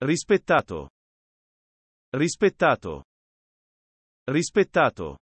Rispettato. Rispettato. Rispettato.